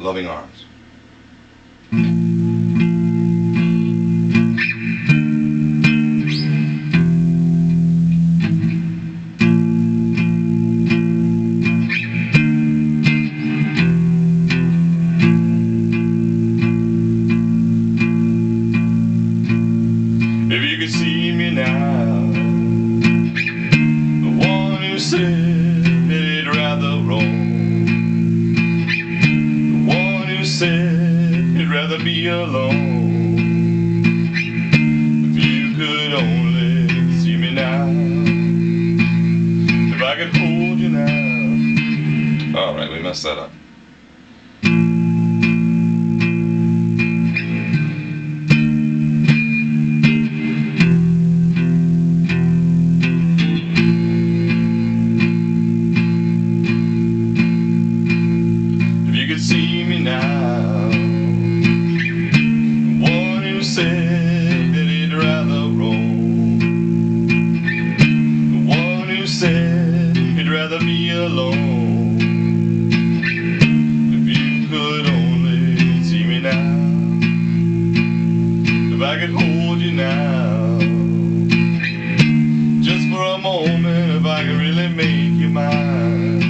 Loving Arms. If you could see me now, the one who said be alone. If you could only see me now, if I could hold you now. All right, we messed that up. He'd be alone. If you could only see me now, if I could hold you now, just for a moment, if I could really make you mine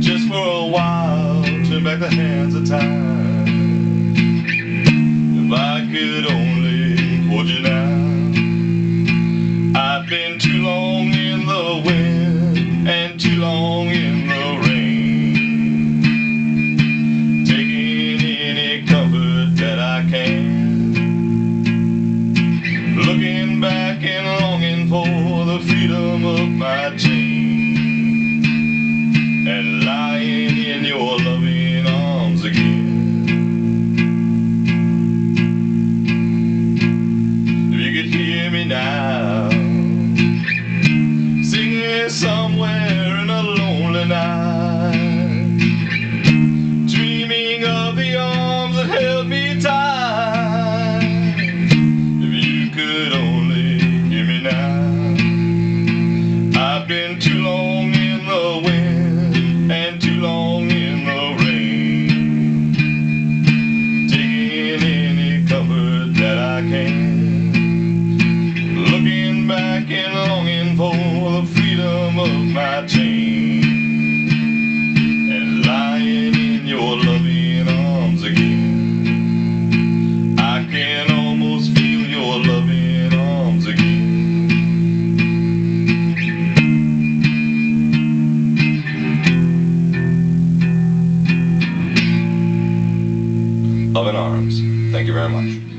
just for a while, turn back the hands of time. If I could only somewhere in a lonely night, dreaming of the arms that held me tight. If you could only hear me now. I've been too long my chain, and lying in your loving arms again. I can almost feel your loving arms again. Loving Arms. Thank you very much.